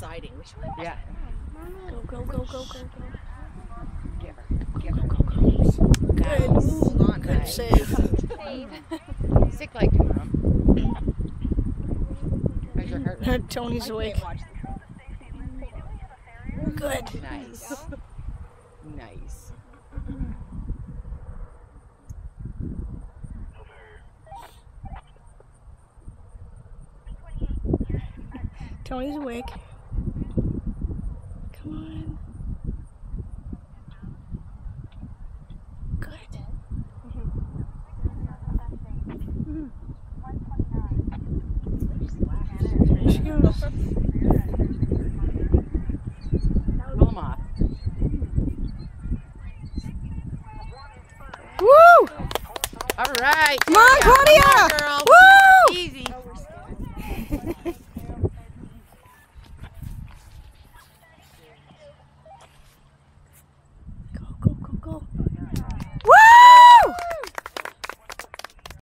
Yeah. Go, go, go, go, go, go. Give her. Give her. Good. Hold on, Good guys. save. Sick like you, Mom. How's your heart? Tony's awake. Good. Nice. Nice. Tony's awake. Woo! All right. Come on, Claudia. Come on.